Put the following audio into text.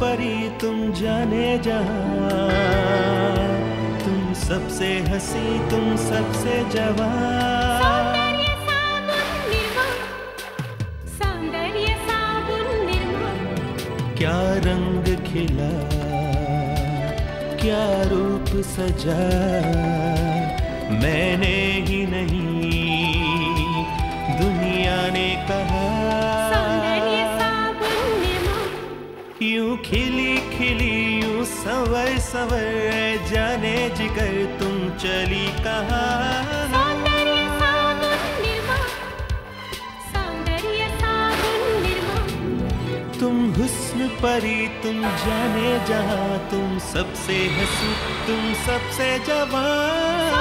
परी तुम जाने जहाँ। तुम सबसे हँसी तुम सबसे जवान। क्या रंग खिला क्या रूप सजा। मैंने ही नहीं दुनिया ने कहा यूँ खिली खिली यूँ सवर सवर जाने जिगर तुम चली कहा? तुम हुस्न परी तुम जाने जहाँ तुम सबसे हसी तुम सबसे जवान।